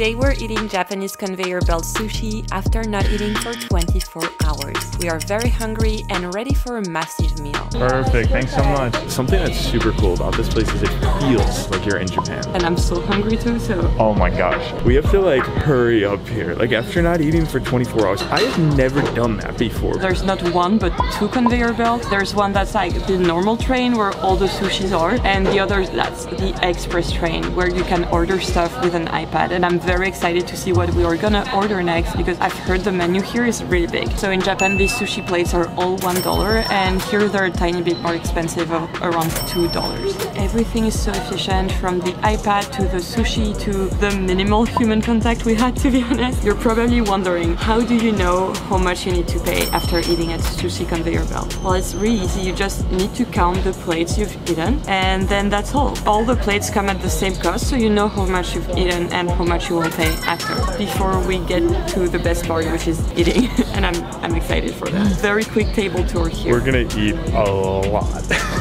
Today we're eating Japanese conveyor belt sushi after not eating for 24 hours. We are very hungry and ready for a massive meal. Perfect, thanks so much. Something that's super cool about this place is it feels like you're in Japan. And I'm so hungry too, so Oh my gosh. We have to like hurry up here. Like after not eating for 24 hours, I have never done that before. there's not one but two conveyor belts. There's one that's like the normal train where all the sushis are, and the other that's the express train where you can order stuff with an iPad. And I'm very excited to see what we are gonna order next because I've heard the menu here is really big. So in Japan, these sushi plates are all one dollar, and here they're a tiny bit more expensive, of around two dollars. Everything is so efficient, from the iPad to the sushi to the minimal human contact we had. To be honest, you're probably wondering how do you know how much you need to pay after eating at sushi conveyor belt? Well, it's really easy. You just need to count the plates you've eaten, and then that's all. All the plates come at the same cost, so you know how much you've eaten and how much you will pay after. Before we get to the best part, which is eating, and I'm I'm excited for that. Very quick table tour here. We're gonna eat a lot.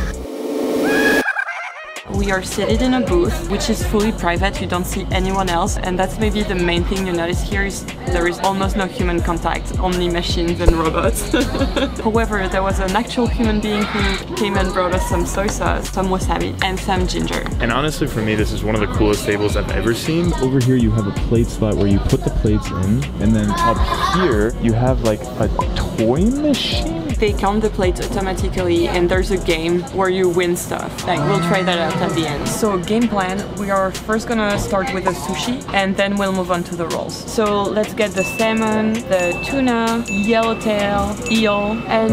We are seated in a booth, which is fully private. You don't see anyone else, and that's maybe the main thing you notice here is there is almost no human contact, only machines and robots. However, there was an actual human being who came and brought us some soy sauce, some wasabi, and some ginger. and honestly, for me, this is one of the coolest tables I've ever seen. Over here you have a plate slot where you put the plates in, and then up here you have like a toy machine. They count the plates automatically, and there's a game where you win stuff. Like we'll try that out at the end. So game plan: we are first gonna start with the sushi, and then we'll move on to the rolls. So let's get the salmon, the tuna, yellowtail, eel, and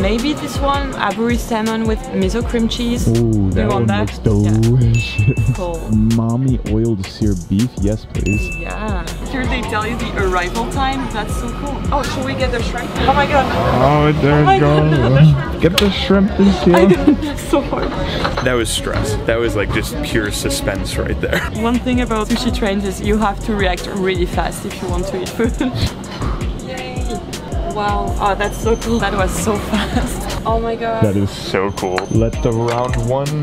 maybe this one aburi salmon with miso cream cheese. Ooh, that you want one that? looks Yeah. delicious. Cool. Umami oiled seared beef, yes please. Yeah. Here they tell you the arrival time. That's so cool. Oh, should we get the shrimp? Oh my god. Oh, there my it God. Get the shrimp this I year. did that so hard. That was stress. That was like just pure suspense right there. One thing about sushi trains is you have to react really fast if you want to eat food. Yay! Wow. Oh, that's so cool. That was so fast. Oh my god. That is So cool. Let the round one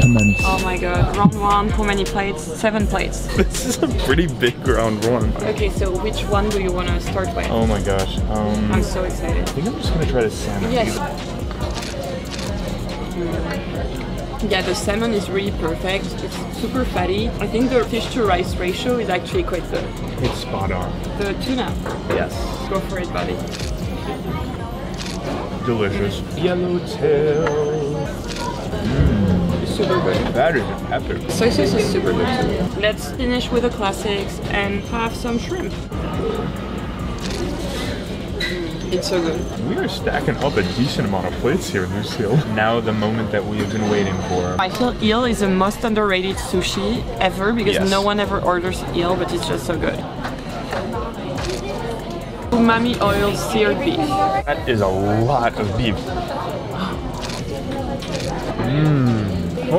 commence. Oh my god. Round one. How many plates? Seven plates. This is a pretty big round one. Okay, so which one do you want to start with? Oh my gosh. Um, I'm so excited. I think I'm just gonna try the salmon. Yes. Yeah, the salmon is really perfect. It's super fatty. I think the fish to rice ratio is actually quite good. It's spot on. The tuna. Yes. Go for it, buddy. Delicious. Yellowtail. Super good. That is a pepper. Soy sauce is super good too. Let's finish with the classics and have some shrimp. It's so good. We are stacking up a decent amount of plates here, Lucile. Now the moment that we have been waiting for. I feel eel is the most underrated sushi ever because Yes. no one ever orders eel, but it's just so good. Umami oil seared beef. That is a lot of beef.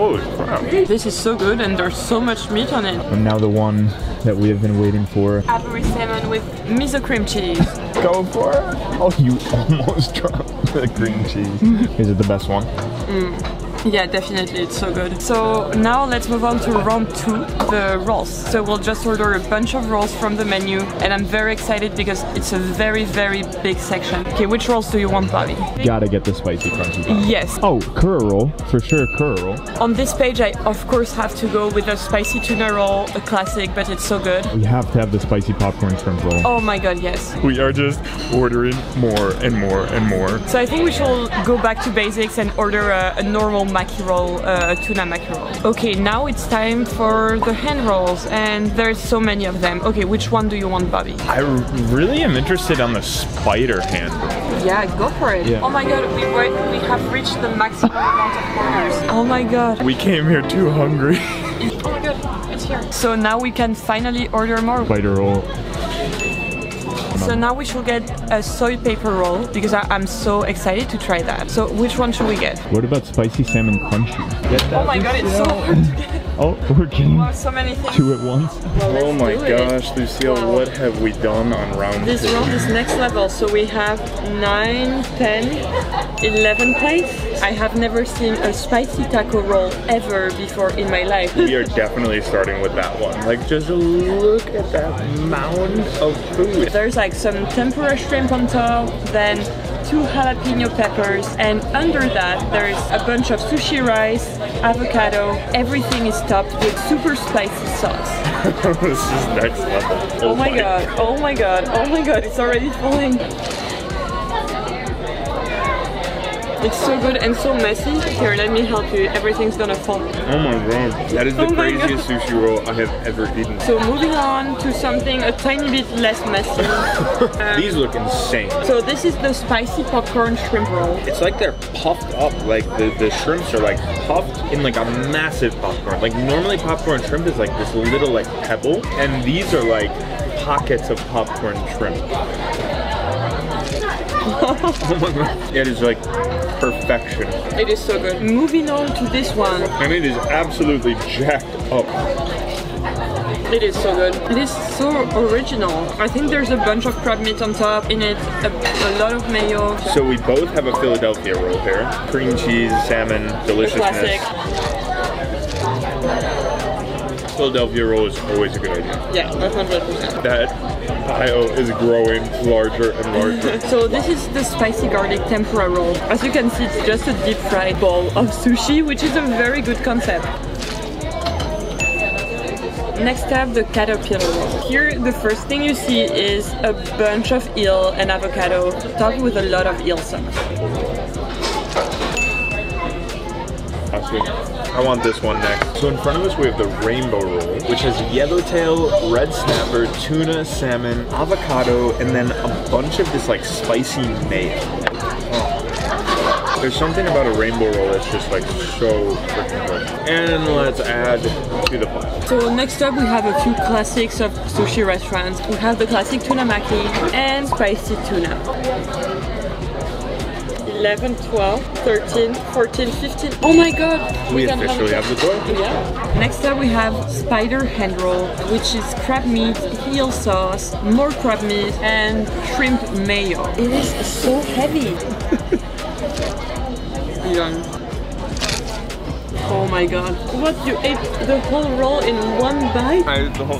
Holy crap. This is so good and there's so much meat on it. And now the one that we have been waiting for. Aburi salmon with miso cream cheese. Go for it. Oh, you almost dropped the cream cheese. Is it the best one? Mm. Yeah, definitely, it's so good. So now let's move on to round two, the rolls. So we'll just order a bunch of rolls from the menu, and I'm very excited because it's a very, very big section. Okay, which rolls do you want, Bobby? Gotta get the spicy crunchy pop. Yes. Oh, kura roll. For sure, kura roll. On this page, I of course have to go with a spicy tuna roll, a classic, but it's so good. We have to have the spicy popcorn shrimp roll. Oh my god, yes. We are just ordering more and more and more. So I think we should go back to basics and order a, a normal maki roll, uh, tuna maki roll. Okay, now it's time for the hand rolls, and there's so many of them. Okay, which one do you want, Bobby? I really am interested on the spider hand roll. Yeah, go for it. Yeah. Oh my god, we were, we have reached the maximum amount of corners. Oh my god. We came here too hungry. Oh my god, it's here. So now we can finally order more. Spider roll. So now we should get a soy paper roll because I, I'm so excited to try that. So which one should we get? What about spicy salmon crunchy? Get that Oh my god, it's so hard to get. Oh, we're getting Wow, so many things. two at once. Well, Oh my do it. gosh, Lucile, Wow. what have we done on round This two? round is next level, so we have 9, 10, 11 plates. I have never seen a spicy taco roll ever before in my life. We are definitely starting with that one. Like, just look at that mound of food. There's like some tempura shrimp on top, then two jalapeno peppers, and under that there's a bunch of sushi rice, avocado. Everything is topped with super spicy sauce. this is next level. Oh, oh my god, oh my god, oh my god, it's already falling. It's so good and so messy. Here, let me help you. Everything's gonna fall. Oh my god. That is the Oh craziest sushi roll I have ever eaten. So moving on to something a tiny bit less messy. Um, these look insane. So this is the spicy popcorn shrimp roll. It's like they're puffed up. Like the, the shrimps are like puffed in like a massive popcorn. Like normally popcorn shrimp is like this little like pebble, and these are like pockets of popcorn shrimp. Oh my god. It is like perfection. It is so good. Moving on to this one. And it is absolutely jacked up. It is so good. It is so original. I think there's a bunch of crab meat on top in it, a, a lot of mayo. So we both have a Philadelphia roll here. Cream cheese, salmon, The deliciousness. classic. Philadelphia roll is always a good idea. Yeah, 100%. That pile is growing larger and larger. So this is the spicy garlic tempura roll. As you can see, it's just a deep fried ball of sushi, which is a very good concept. Next up, the caterpillar roll. Here, the first thing you see is a bunch of eel and avocado, topped with a lot of eel sauce. That's good. I want this one next. So in front of us we have the rainbow roll, which has yellowtail, red snapper, tuna, salmon, avocado, and then a bunch of this like spicy mayo. Oh. There's something about a rainbow roll that's just like so freaking good. And let's add to the pile. So next up we have a few classics of sushi restaurants. We have the classic tuna maki and spicy tuna. 11, 12, 13, 14, 15. Oh my god! We can officially have the door. Yeah. Next up we have spider hand roll, which is crab meat, eel sauce, more crab meat, and shrimp mayo. It is so heavy. Yum. Oh my god. What, you ate the whole roll in one bite? I, ate the whole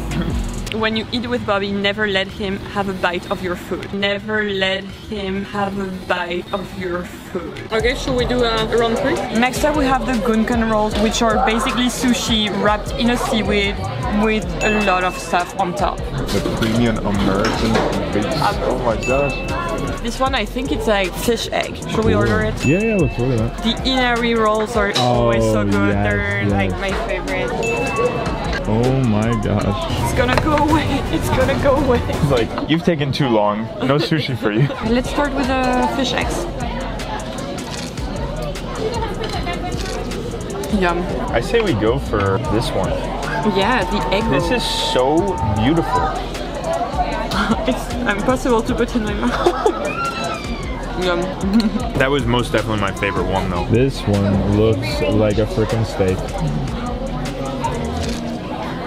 When you eat with Bobby, never let him have a bite of your food. Never let him have a bite of your food. Okay, should we do a round three? Next up, we have the gunkan rolls, which are basically sushi wrapped in a seaweed with a lot of stuff on top. The premium American base. Oh my gosh. This one, I think it's like fish egg. Should we order it? Yeah, yeah, let's order that. The inari rolls are oh, always so Oh, good. yes, They're yes. like my favorite. Oh my gosh. It's gonna go away. It's gonna go away. Like, you've taken too long. No sushi for you. Let's start with the fish eggs. Yum. I say we go for this one. Yeah, the egg roll. This is so beautiful. it's impossible to put in my mouth. Yum. That was most definitely my favorite one though. This one looks like a freaking steak.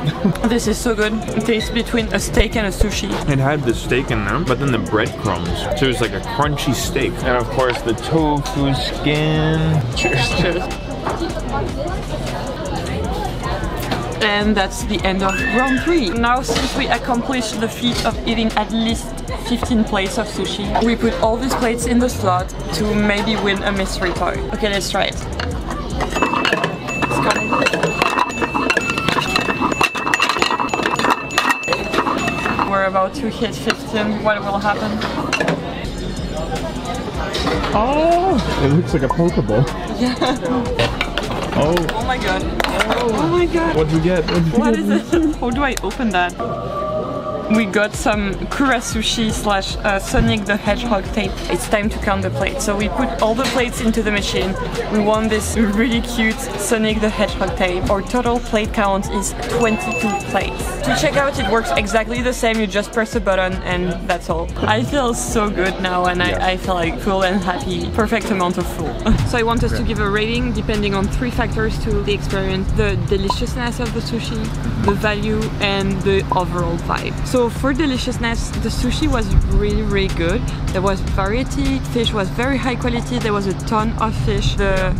This is so good. It tastes between a steak and a sushi. It had the steak in there, but then the breadcrumbs. So it was like a crunchy steak. And of course, the tofu skin. Cheers. Cheers. And that's the end of round three. Now, since we accomplished the feat of eating at least 15 plates of sushi, we put all these plates in the slot to maybe win a mystery toy. Okay, let's try it. It's coming. We're about to hit 15. What will happen? Oh! It looks like a Pokeball. Yeah. Oh, Oh my god. Oh, oh my god. what'd we get? What'd we What get? is it? How do I open that? We got some Kura Sushi slash uh, Sonic the Hedgehog tape. It's time to count the plates. So we put all the plates into the machine. We won this really cute Sonic the Hedgehog tape. Our total plate count is 22 plates. To check out, it works exactly the same. You just press a button and that's all. I feel so good now and Yeah. I, I feel like full and happy. Perfect amount of full. so I want us to give a rating depending on three factors to the experience. The deliciousness of the sushi, the value and the overall vibe. So for deliciousness, the sushi was really, really good. There was variety, fish was very high quality, there was a ton of fish. The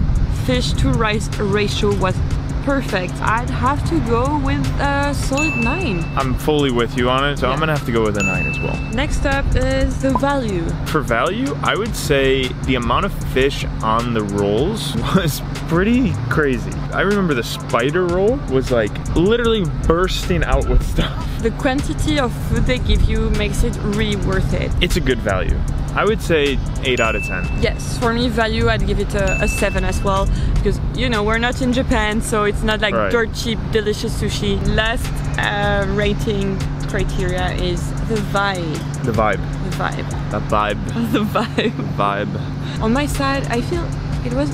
fish to rice ratio was perfect. I'd have to go with a solid 9. I'm fully with you on it, so I'm gonna have to go with a nine as well. Next up is the value. For value, I would say the amount of fish on the rolls was pretty crazy. I remember the spider roll was like literally bursting out with stuff. The quantity of food they give you makes it really worth it. It's a good value. I would say 8 out of 10. Yes, for me, value, I'd give it a, a 7 as well. Because, you know, we're not in Japan, so it's not like Right. dirt cheap, delicious sushi. Last uh, rating criteria is the vibe. The vibe. The vibe. The vibe. The vibe. The Vibe. On my side, I feel it was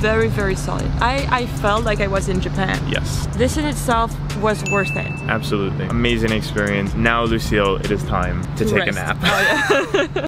very, very solid. I, I felt like I was in Japan. Yes, This in itself was worth it. absolutely. Amazing experience. Now, Lucile, it is time to take Rest. a nap. Oh, yeah.